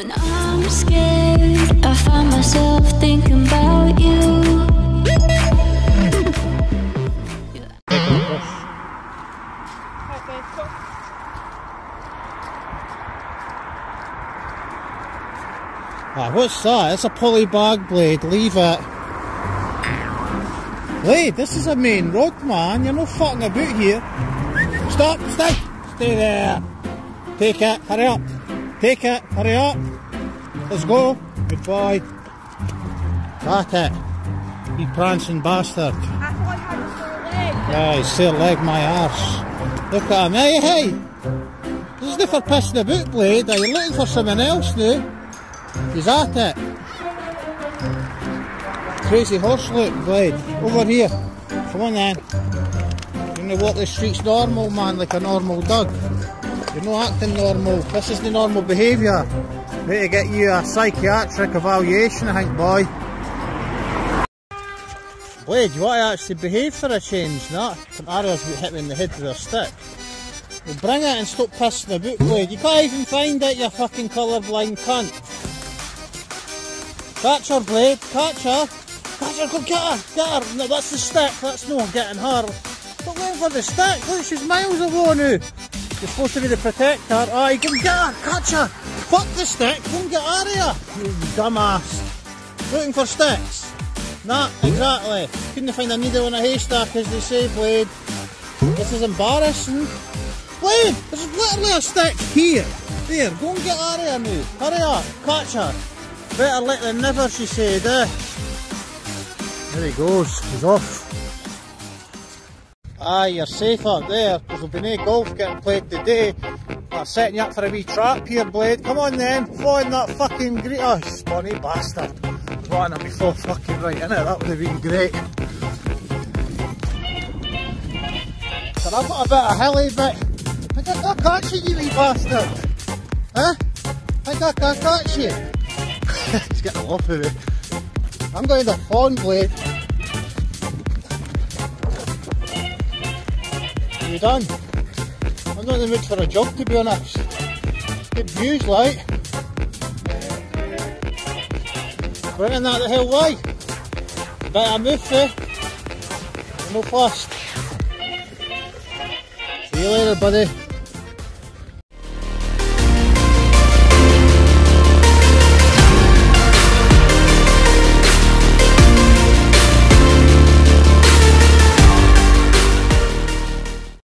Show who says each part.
Speaker 1: When I'm scared, I find myself thinking about you.
Speaker 2: Ah, what's that? It's a polybag blade, leave it. Blade, this is a main road, man. You're no fucking about here. Stop, stay, stay there. Take it, hurry up. Take it, hurry up. Let's go. Good boy. Got it. You prancing bastard.
Speaker 3: I thought I had a sore leg.
Speaker 2: Yeah, he's still leg my arse. Look at him. Hey, hey! This is not for pissing boot Blade. Are you looking for something else now? He's at it. Crazy horse look, Blade. Over here. Come on then. You're gonna walk the streets normal, man, like a normal dog. You're not acting normal. This is the normal behaviour. Need to get you a psychiatric evaluation, I think, boy. Blade, you want to actually behave for a change, not some arrows would hit me in the head with a stick. Well, bring it and stop pissing about, Blade. You can't even find it, you fucking colourblind cunt. Catch her, Blade, catch her. Catch her, go get her, get her. No, that's the stick, that's not getting her. Stop waiting for the stick, look, she's miles away now. You're supposed to be the protector. Oh, you can get her, catch her. Fuck the stick, go and get out of here. You dumbass. Looking for sticks? Nah, exactly. Couldn't find a needle in a haystack as they say, Blade. This is embarrassing. Blade, there's literally a stick here. There, go and get out of here now. Hurry up, catch her. Better late than never, she said, eh? There he goes, he's off. Ah, you're safe up there, because there'll be no golf getting played today. I'm setting you up for a wee trap here, Blade. Come on then, fly in that fucking green. Oh, spawny bastard. Wanting to be full fucking right in it, that would have been great. But I've got a bit of hilly bit. I think I catch you, you wee bastard. Huh? I think I can catch you. He's getting off of me. I'm going to fawn blade. You done? I'm not in the mood for a jog to be honest. Good views like. Bringing that the hell way. Better move eh? for No fast. See you later buddy.